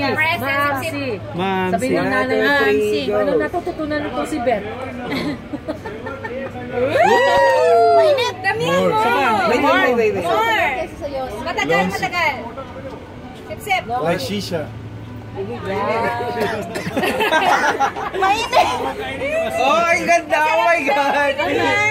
Mamsi. Mamsi. Ma'am, Sabi ng nanay mo, Mamsi. ano natututunan nito si Beth? Mainit! Damihan mo! Wait, wait, wait, wait. More! Matagal, matagal. Sip, sip. Like shisha. Mainit! Oh, ang ganda! Oh my God! Ayan.